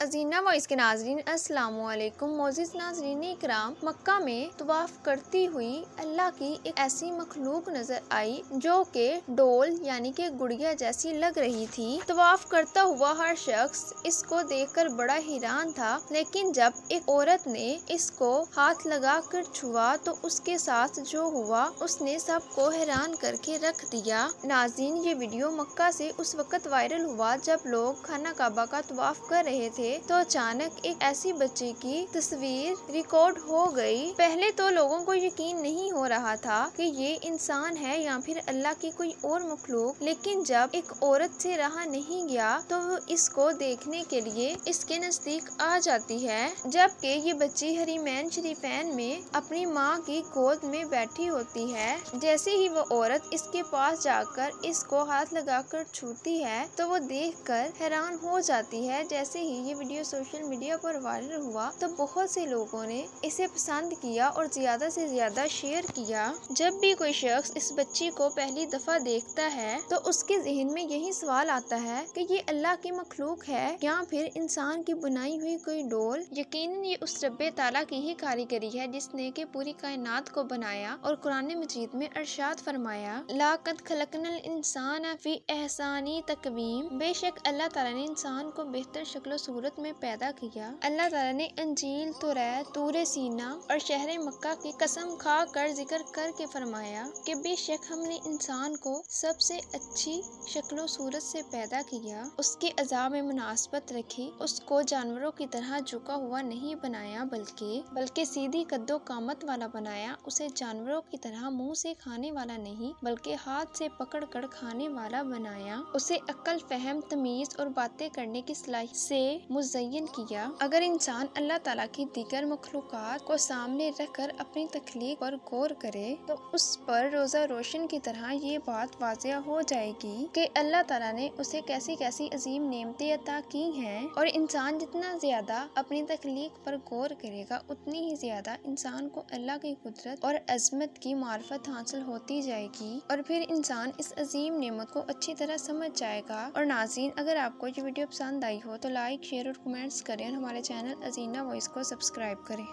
Ajina voice के नाजरीन, अस्सलाम वालेकुम मोजिज नाजरीन इकराम, मक्का में तवाफ़ करती हुई अल्लाह की एक ऐसी मखलूक नज़र आई जो कि डोल यानी कि गुड़िया जैसी लग रही थी। तवाफ़ करता हुआ हर शख्स इसको देखकर बड़ा हैरान था, लेकिन जब एक औरत ने इसको हाथ लगा कर छुआ तो उसके साथ जो हुआ, उसने सबको हैरान करके रख दिया। नाजीन ये वीडियो मक्का से उस वक़्त वायरल हुआ जब लोग खाना काबा का तवाफ़ कर रहे थे। थे तो अचानक एक ऐसी बच्चे की तस्वीर रिकॉर्ड हो गई। पहले तो लोगों को यकीन नहीं हो रहा था कि ये इंसान है या फिर अल्लाह की कोई और मखलूक, लेकिन जब एक औरत से रहा नहीं गया तो वो इसको देखने के लिए इसके नज़दीक आ जाती है, जबकि ये बच्ची हरीमैन शरीफैन में अपनी माँ की गोद में बैठी होती है। जैसे ही वो औरत इसके पास जाकर इसको हाथ लगाकर छूती है तो वो देखकर हैरान हो जाती है, जैसे ही ये वीडियो सोशल मीडिया पर वायरल हुआ तो बहुत से लोगों ने इसे पसंद किया और ज़्यादा से ज़्यादा शेयर किया। जब भी कोई शख्स इस बच्ची को पहली दफ़ा देखता है तो उसके जहन में यही सवाल आता है कि ये अल्लाह की मखलूक है? या फिर इंसान की बुनाई हुई कोई डोल? यकीन ये उस रब ताला की ही कारीगरी है जिसने की पूरी कायनात को बनाया और कुरान मजीद में अरशाद फरमाया लाकत खलकनल इंसान फ़ी एहसानी तकवीम। बेशक अल्लाह ताला ने इंसान को बेहतर शक्ल सूरत सूरत में पैदा किया। अल्लाह ताला ने अंजील तुरै तूर सीना और शहर मक्का की कसम खा कर ज़िक्र करके फरमाया कि बेशक हमने इंसान को सबसे अच्छी शक्लो सूरत से पैदा किया, उसके अजाब में मुनासबत रखी, उसको जानवरों की तरह झुका हुआ नहीं बनाया, बल्कि बल्कि सीधी कद्दो कामत वाला बनाया, उसे जानवरों की तरह मुँह से खाने वाला नहीं, बल्कि हाथ से पकड़ कर खाने वाला बनाया, उसे अक्ल फहम तमीज और बातें करने की सलाह से मुजयन किया। अगर इंसान अल्लाह ताला की दीगर मखलूक को सामने रख कर अपनी तकलीफ़ पर गौर करे तो उस पर रोज़ा रोशन की तरह ये बात वाजिया हो जाएगी कि अल्लाह ताला ने उसे कैसी कैसी अजीम नेमतें अता की हैं और इंसान जितना ज़्यादा अपनी तकलीफ़ पर गौर करेगा, उतनी ही ज़्यादा इंसान को अल्लाह की कुदरत और अजमत की मार्फत हासिल होती जाएगी और फिर इंसान इस अजीम नेमत को अच्छी तरह समझ जाएगा। और नाजीन अगर आपको ये वीडियो पसंद आई हो तो लाइक शेयर और कमेंट्स करें और हमारे चैनल अजीना वॉइस को सब्सक्राइब करें।